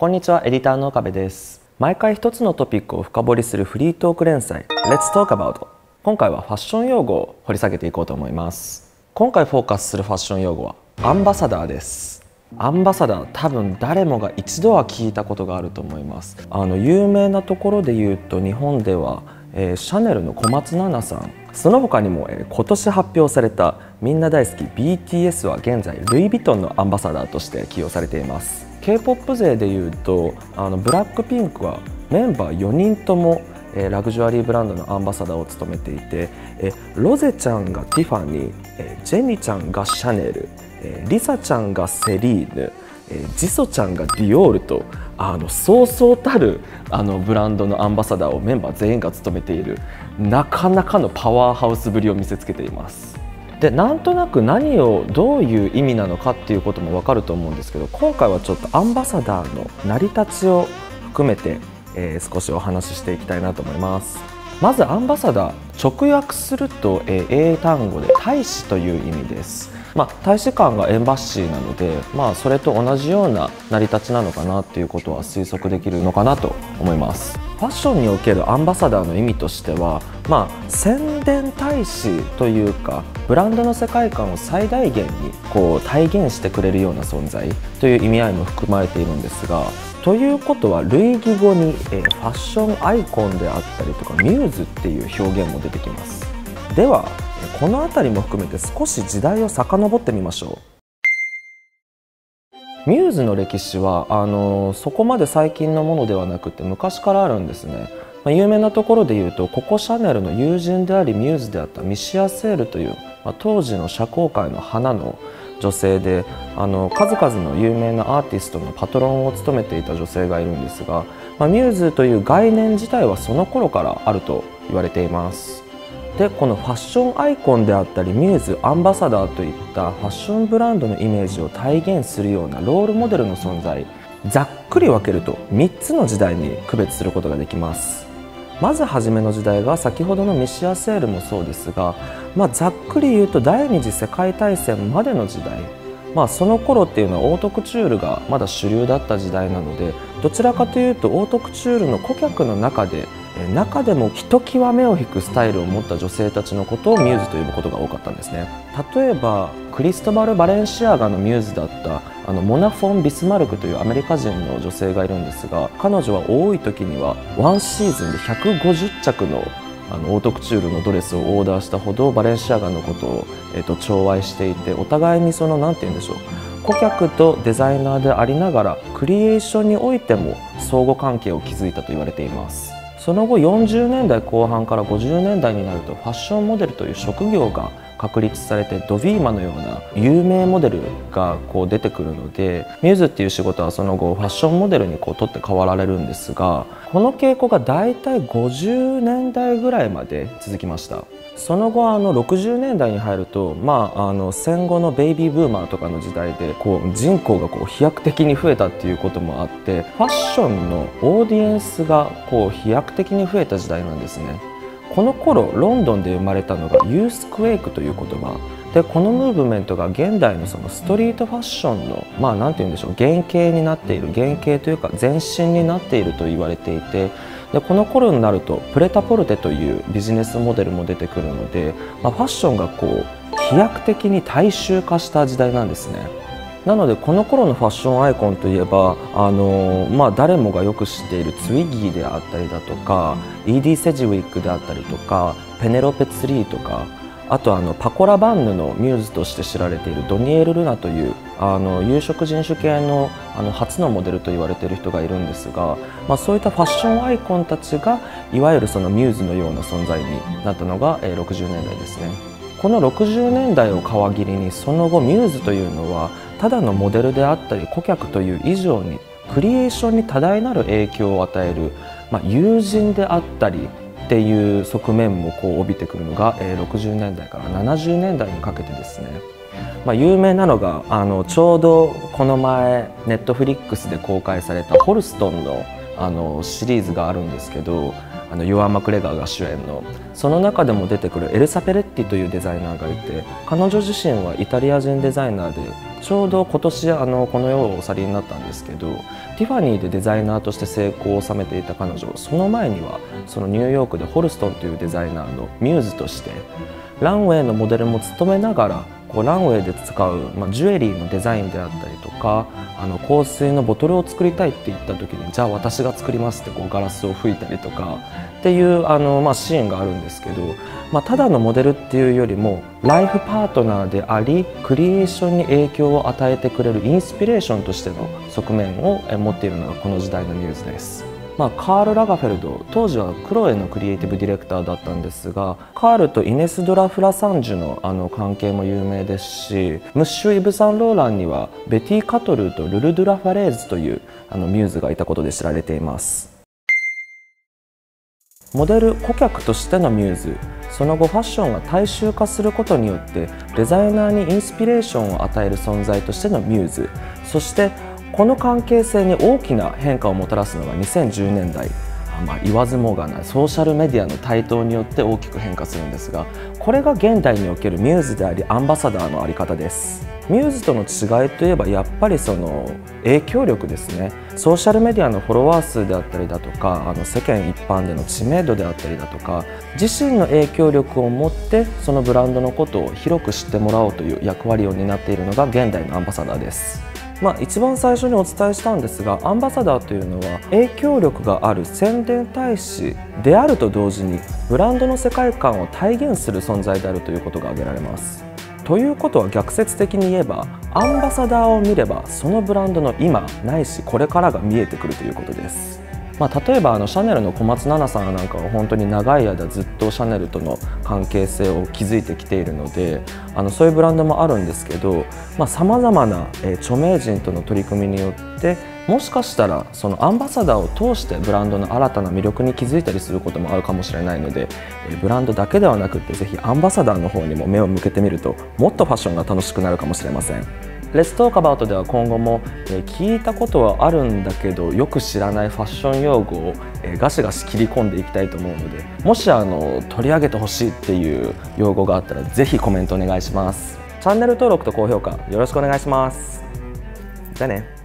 こんにちはエディターの岡部です。毎回一つのトピックを深掘りするフリートーク連載。Let's Talk About 今回はファッション用語を掘り下げていこうと思います。今回フォーカスするファッション用語はアンバサダーです。アンバサダー多分誰もが一度は聞いたことがあると思います。あの有名なところで言うと日本では、えー、シャネルの小松菜奈さん。その他にも、えー、今年発表されたみんな大好き BTS は現在ルイ・ヴィトンのアンバサダーとして起用されています。K-POP 勢でいうとあのブラックピンクはメンバー4人ともえー、ラグジュアリーブランドのアンバサダーを務めていて、えー、ロゼちゃんがティファニー、えー、ジェニちゃんがシャネル、えー、リサちゃんがセリーヌ、えー、ジスちゃんがディオールとあのそうそうたるあのブランドのアンバサダーをメンバー全員が務めているなかなかのパワーハウスぶりを見せつけています。でなんとなく何をどういう意味なのかっていうことも分かると思うんですけど今回はちょっとアンバサダーの成り立ちを含めて、えー、少しお話ししていきたいなと思います。まずアンバサダー直訳すると、えー、英単語で大使という意味です。まあ、大使館がエンバッシーなので、まあ、それと同じような成り立ちなのかなっていうことは推測できるのかなと思います。ファッションにおけるアンバサダーの意味としては、まあ、宣伝大使というかブランドの世界観を最大限にこう体現してくれるような存在という意味合いも含まれているんですがということは類義語に、えファッションアイコンであったりとかミューズっていう表現も出てきます。ではこの辺りも含めて少し時代を遡ってみましょう。ミューズの歴史はあのそこまで最近のものではなくて昔からあるんですね、まあ、有名なところで言うとココ・シャネルの友人でありミューズであったミシア・セールという、まあ、当時の社交界の花の女性であの数々の有名なアーティストのパトロンを務めていた女性がいるんですが、まあ、ミューズという概念自体はその頃からあると言われています。でこのファッションアイコンであったりミューズアンバサダーといったファッションブランドのイメージを体現するようなロールモデルの存在ざっくり分けると3つの時代に区別することができます。まず初めの時代が先ほどのミシアセールもそうですが、まあ、ざっくり言うと第二次世界大戦までの時代。まあ、その頃っていうのはオートクチュールがまだ主流だった時代なのでどちらかというとオートクチュールの顧客の中で中でもひときわ目を引くスタイルを持った女性たちのことをミューズと呼ぶことが多かったんですね。例えばクリストバル・バレンシアガのミューズだったあのモナ・フォン・ビスマルクというアメリカ人の女性がいるんですが彼女は多い時にはワンシーズンで150着のあのオートクチュールのドレスをオーダーしたほどバレンシアガのことを、えーと、寵愛していてお互いにその何て言うんでしょう。顧客とデザイナーでありながらクリエーションにおいても相互関係を築いたと言われています。その後40年代後半から50年代になるとファッションモデルという職業が確立されてドビーマのような有名モデルがこう出てくるのでミューズっていう仕事はその後ファッションモデルにこう取って代わられるんですがこの傾向が大体50年代ぐらいまで続きました。その後あの60年代に入ると、まあ、あの戦後のベイビーブーマーとかの時代でこう人口がこう飛躍的に増えたっていうこともあってファッションのオーディエンスがこう飛躍的に増えた時代なんですね。この頃ロンドンで生まれたのがユースクエイクという言葉でこのムーブメントが現代のそのストリートファッションのまあ何て言うんでしょう原型になっている原型というか前身になっていると言われていてでこの頃になるとプレタポルテというビジネスモデルも出てくるので、まあ、ファッションがこう飛躍的に大衆化した時代なんですね。なのでこの頃のファッションアイコンといえばあの、まあ、誰もがよく知っているツイギーであったりだとかイーディ・セジウィックであったりとかペネロペ・ツリーとかあとあのパコラバンヌのミューズとして知られているドニエル・ルナというあの有色人種系のあの初のモデルと言われている人がいるんですが、まあ、そういったファッションアイコンたちがいわゆるそのミューズのような存在になったのが、えー、60年代ですね。この60年代を皮切りにその後ミューズというのはただのモデルであったり顧客という以上にクリエーションに多大なる影響を与える、まあ、友人であったりっていう側面もこう帯びてくるのが、え、60年代から70年代にかけてですね、まあ、有名なのがあのちょうどこの前ネットフリックスで公開されたホルストンのあのシリーズがあるんですけどあのユアン・マクレガーが主演の。その中でも出てくるエルサ・ペレッティというデザイナーがいて彼女自身はイタリア人デザイナーでちょうど今年あのこの世をお去りになったんですけどティファニーでデザイナーとして成功を収めていた彼女その前にはそのニューヨークでホルストンというデザイナーのミューズとしてランウェイのモデルも務めながらこうランウェイで使う、まあ、ジュエリーのデザインであったりとかあの香水のボトルを作りたいって言った時にじゃあ私が作りますってこうガラスを吹いたりとかっていうあの、まあ、シーンがあるんですけど、まあ、ただのモデルっていうよりもライフパートナーでありクリエーションに影響を与えてくれるインスピレーションとしての側面を持っているのがこの時代のニュースです。まあ、カール・ラガフェルド当時はクロエのクリエイティブディレクターだったんですがカールとイネス・ドラ・フラサンジュのあの関係も有名ですしムッシュ・イブ・サンローランにはベティ・カトルーとルル・ドゥラ・ファレーズというあのミューズがいたことで知られています。モデル顧客としてのミューズその後ファッションが大衆化することによってデザイナーにインスピレーションを与える存在としてのミューズそしてこの関係性に大きな変化をもたらすのが2010年代まあ、言わずもがないソーシャルメディアの台頭によって大きく変化するんですがこれが現代におけるミューズでありアンバサダーの在り方です。ミューズとの違いといえばやっぱりその影響力ですね。ソーシャルメディアのフォロワー数であったりだとかあの世間一般での知名度であったりだとか自身の影響力を持ってそのブランドのことを広く知ってもらおうという役割を担っているのが現代のアンバサダーです。まあ、一番最初にお伝えしたんですがアンバサダーというのは影響力がある宣伝大使であると同時にブランドの世界観を体現する存在であるということが挙げられます。ということは逆説的に言えばアンバサダーを見ればそのブランドの今ないしこれからが見えてくるということです。まあ、例えばあのシャネルの小松菜奈さんなんかは本当に長い間ずっとシャネルとの関係性を築いてきているのであのそういうブランドもあるんですけどさまざ、まな、え著名人との取り組みによってもしかしたらそのアンバサダーを通してブランドの新たな魅力に気づいたりすることもあるかもしれないのでブランドだけではなくてぜひアンバサダーの方にも目を向けてみるともっとファッションが楽しくなるかもしれません。レストーカバウトでは今後も、え、聞いたことはあるんだけどよく知らないファッション用語を、え、ガシガシ切り込んでいきたいと思うのでもしあの取り上げてほしいっていう用語があったらぜひコメントお願いします。チャンネル登録と高評価よろしくお願いします。じゃあね。